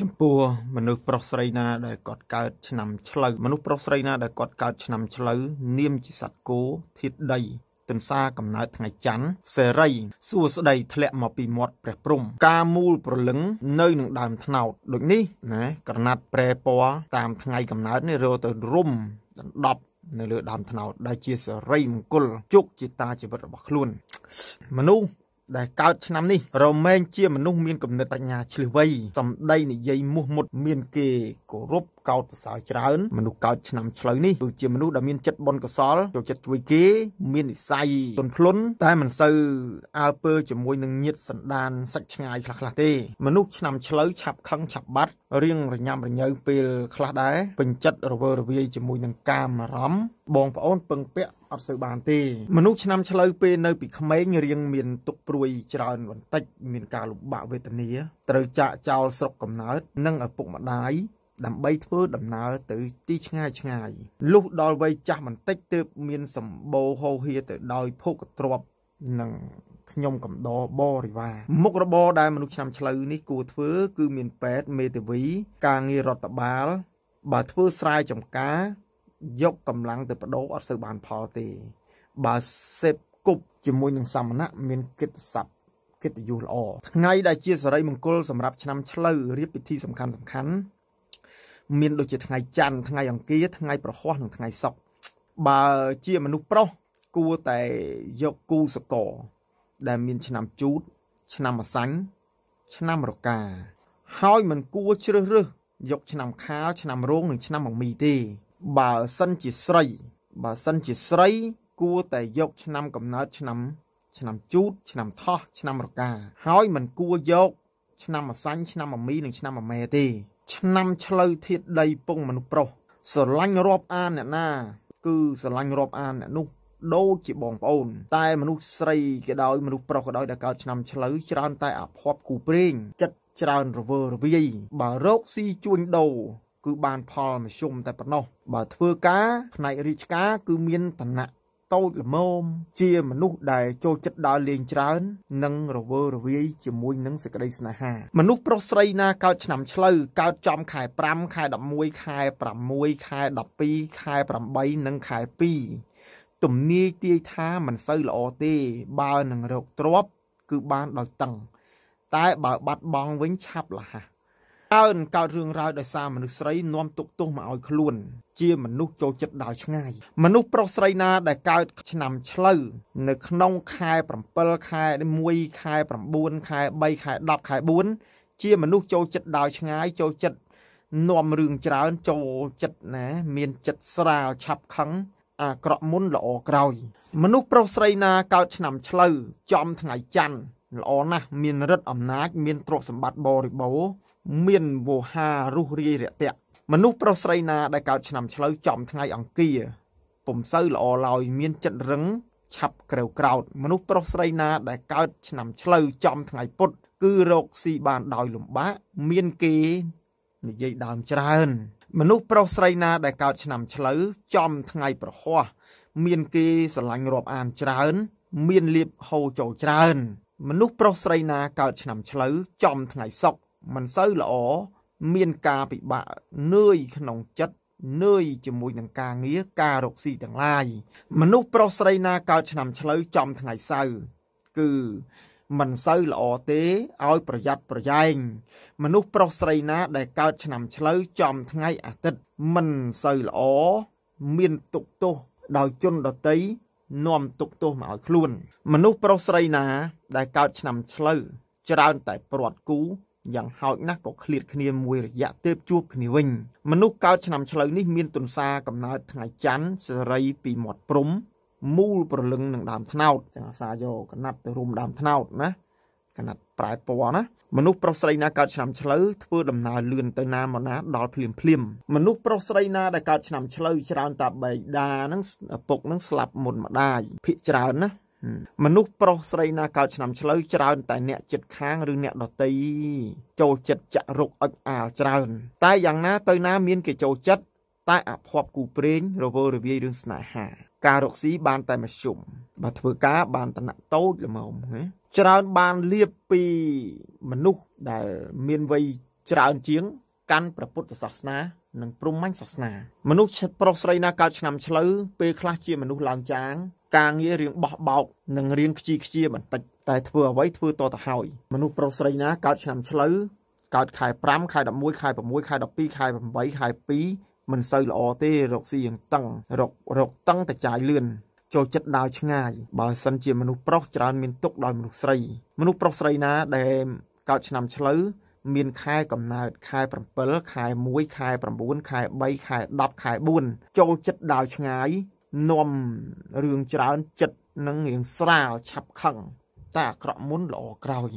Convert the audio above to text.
ចំពោះមនុស្សប្រុសស្រីណាដែលគាត់កើតឆ្នាំឆ្លូវមនុស្សប្រុសស្រីណាដែលគាត់កើតឆ្នាំឆ្លូវនាមជាសត្វគោធាតុដីទន្សាកំណើតថ្ងៃច័ន្ទសេរីសួស្ដីធ្លាក់មកពីមាត់ព្រះព្រំ ការមូលប្រលឹងនៅនឹងដើមថ្នោតដូចនេះណាក្រណាត់ប្រែពណ៌តាមថ្ងៃកំណើតនេះរកទៅរុំដណ្ដប់នៅលើដើមថ្នោតដែលជាសេរីមង្គលជោគជាតាជីវិតរបស់ខ្លួនមនុស្ស ដែលកើតឆ្នាំនេះរមែងជាមនុស្សមានគំនិតបញ្ញាឆ្លៀសវៃសំដីនិយាយមុះមុតមានគេគោរពកោតសរសើរច្រើនមនុស្សកើតឆ្នាំឆ្លូវនេះគឺជាមនុស្សដែលមានចិត្តបុណ្យកុសលចូលចិត្តជួយគេ មាននិស័យទន់ភ្លន់តែមិនសូវអើពើជាមួយនឹងញាតសន្តានសាច់ឆ្ងាយខ្លះខ្លះទេ មនុស្សឆ្នាំឆ្លូវឆាប់ខឹងឆាប់បាត់ រៀងរញាំរញើពេលខ្លះដែរពេញចិត្តរវើរវាយជាមួយនឹងកាមអារម្មណ៍បងប្អូនពឹងពាក់អត់សូវបានទេមនុស្សឆ្នាំឆ្លូវពេលនៅពីក្មេងរៀងមានទុកព្រួយច្រើនបន្តិចមានការលំបាកវេទនាត្រូវចាក់ចោលស្រុកកំណើត និងឪពុកម្ដាយដើម្បីធ្វើដំណើរទៅទីឆ្ងាយឆ្ងាយលុះដល់វ័យចាស់បន្តិចទើបមានសម្បូរហោហៀទៅដោយភោគទ្រព្យនិង ខ្ញុំកំដរបរិវារមុខរបរដែលមនុស្សឆ្នាំឆ្លូវនេះគួរធ្វើ គឺមានពេទ្យមេធាវី ការងាររដ្ឋបាល បើធ្វើស្រែចម្ការ យកកម្លាំងទៅបដូរអត់សូវបានផលទេ បើសេពគប់ជាមួយនឹងសាមណៈមានកិត្តិស័ព្ទកិត្តិយសល្អថ្ងៃដែលជាសិរីមង្គលសម្រាប់ឆ្នាំឆ្លូវរៀបពិធីសំខាន់សំខាន់មានដូចជាថ្ងៃច័ន្ទថ្ងៃអង្គារថ្ងៃប្រហ័សនិងថ្ងៃសុក្របើជាមនុស្សប្រុសគួរតែយកគូសកល ដែលមានឆ្នាំជូត ឆ្នាំម្សាញ់ឆ្នាំរកា ហើយមិនគួរជ្រើសរើសយកឆ្នាំខាលឆ្នាំរោងនិងឆ្នាំបង្មីទេ បើសិនជាស្រី បើសិនជាស្រី គួរតែយកឆ្នាំកំណើតឆ្នាំ ឆ្នាំជូត ឆ្នាំថោះឆ្នាំរកា ហើយមិនគួរយក ឆ្នាំម្សាញ់ឆ្នាំមមីនិងឆ្នាំមមែទេ ឆ្នាំឆ្លូវធាតដីពងមនុស្សប្រុសស្រឡាញ់រាប់អានអ្នកណា គឺស្រឡាញ់រាប់អានអ្នកនោះ ដូចជាបងប្អូន តែមនុស្សស្រីក៏ដោយមនុស្សប្រុសក៏ដោយដែលកើតឆ្នាំឆ្លូវច្រើនតែអភ័ព្វគូព្រេងចិត្តច្រើនរវើរវាយបើរោគស៊ីជួញដូរគឺបានផលមធ្យមតែប៉ុណ្ណោះបើធ្វើការផ្នែករាជការគឺមានឋានៈតូចល្មមជាមនុស្សដែលចូលចិត្តដើរលេងច្រើននិងរវើរវាយជាមួយនឹងសេចក្តីស្នេហាមនុស្សប្រុសស្រីណាកើតឆ្នាំឆ្លូវកើតចំខែ5ខែ11ខែ6ខែ12ខែ8និងខែ2 ទំនាយទាយថាមិនសូវល្អទេ បើនឹងរោគទ្របគឺបានដោយតឹង តែបើបាត់បង់វិញឆាប់លះកើនកើតរឿងរ៉ាវដោយសារមនុស្សស្រីនាំទុកទោសមកឲ្យខ្លួន ជាមនុស្សចូលចិត្តដើរឆ្ងាយមនុស្សប្រុសស្រីណាដែលកើតឆ្នាំឆ្លូវនៅក្នុងខែ7ខែ1ខែ9ខែ3ខែ10ខែ4ជាមនុស្សចូលចិត្តដើរឆ្ងាយចូលចិត្តនាំរឿងច្រើនចូលចិត្តណា មានចិត្តស្រាលឆាប់ខឹង អាក្រក់មុនល្អក្រោយ មនុស្សប្រុសស្រីណាកើតឆ្នាំឆ្លូវចំថ្ងៃច័ន្ទល្អណាស់មានរិទ្ធអំណាច មានទ្រព្យសម្បត្តិបរិបូរណ៍មានវោហារុះរាយរាក់ទាក់មនុស្សប្រុសស្រីណាដែលកើតឆ្នាំឆ្លូវចំថ្ងៃអង្គារពុំសូវល្អឡើយមានចិត្តរឹងឆាប់ក្រៅក្រោតមនុស្សប្រុសស្រីណាដែលកើតឆ្នាំឆ្លូវចំថ្ងៃពុធគឺរកស៊ីបានដោយលំបាកមានគេនិយាយដើមច្រើន មនុស្សប្រុសស្រីណាដែលកើតឆ្នាំឆ្លូវចំថ្ងៃប្រហ័សមានគេស្រឡាញ់រាប់អានច្រើន មានលៀបហូរចូលច្រើន មនុស្សប្រុសស្រីណាកើតឆ្នាំឆ្លូវចំថ្ងៃសុក្រមិនសូវល្អមានការពិបាកនឿយក្នុងចិត្តនឿយជាមួយនឹងការងារការរកស៊ីទាំងឡាយមនុស្សប្រុសស្រីណាកើតឆ្នាំឆ្លូវចំថ្ងៃសៅរ៍គឺ មិនសូវល្អទេឲ្យប្រយ័ត្នប្រយែងមនុស្សប្រុសស្រីណា ដែលកើតឆ្នាំឆ្លូវចំថ្ងៃអាទិត្យមិនសូវល្អមានទុកទោសដោយជនដតីនាំទុកទោសមកឲ្យខ្លួន មនុស្សប្រុសស្រីណា ដែលកើតឆ្នាំឆ្លូវច្រើនតែព្រាត់គូយ៉ាងហោចណាស់ក៏ឃ្លាតគ្នាមួយរយៈទើបជួបគ្នាវិញមនុស្សកើតឆ្នាំឆ្លូវនេះមានទុនសាកំណើតថ្ងៃច័ន្ទសេរីពីមាត់ព្រំ មូលប្រលឹងនឹងដើមថ្នោតចឹងអាសាយកកណាត់ទៅរុំដើមថ្នោតណាកណាត់ប្រែពណ៌ណាមនុស្សប្រុសស្រីណាកើតឆ្នាំឆ្លូវធ្វើដំណើរលឿនទៅណាមកណាដល់ភ្លាមភ្លាមមនុស្សប្រុសស្រីណាដែលកើតឆ្នាំឆ្លូវច្រើនតាបេដាហ្នឹងឪពុកហ្នឹងស្លាប់មុនម្ដាយភិកច្រើនណាមនុស្សប្រុសស្រីណាកើតឆ្នាំឆ្លូវច្រើនតែអ្នកចិត្តខាងឬអ្នកដតីចូលចិត្តចាក់រុកអុចអាលច្រើន តែយ៉ាងណាទៅណាមានគេចូលចិត្តតែអភ័ព្វគូព្រេងរវើរវាយរឿងស្នេហា ការរកស៊ីបានតែមធ្យមបើធ្វើការបានតំណតូចល្មមណាច្រើនបានលៀបពីមនុស្សដែលមានវ័យច្រើនជាង កាន់ព្រះពុទ្ធសាសនានិងព្រហ្មញ្ញសាសនា មនុស្សប្រុសស្រីណាកើតឆ្នាំឆ្លូវពេលខ្លះជាមនុស្សឡើងចាង ការងាររៀងបោះបោកនិងរៀងខ្ជីខ្ជាបន្តិចតែធ្វើអ្វីធ្វើតទៅហើយមនុស្សប្រុសស្រីណាកើតឆ្នាំឆ្លូវកើតខែ5ខែ11ខែ6ខែ12ខែ8ខែ2 មិនសូវល្អទេរកស៊ីយ៉ាងតឹងរករកតឹងតែចាយលឿនចូលចិត្តដើរឆ្ងាយបើសិនជាមនុស្សប្រុសច្រើនមានទុកដោយមនុស្សស្រី មនុស្សប្រុសស្រីណាដែលកើតឆ្នាំឆ្លូវមានខែកំណើតខែ7ខែ1ខែ9ខែ3ខែ10ខែ4ចូលចិត្តដើរឆ្ងាយនាំរឿងច្រើនចិត្តនិងរៀងស្រាលឆាប់ខឹងតែអាក្រក់មុនល្អក្រោយ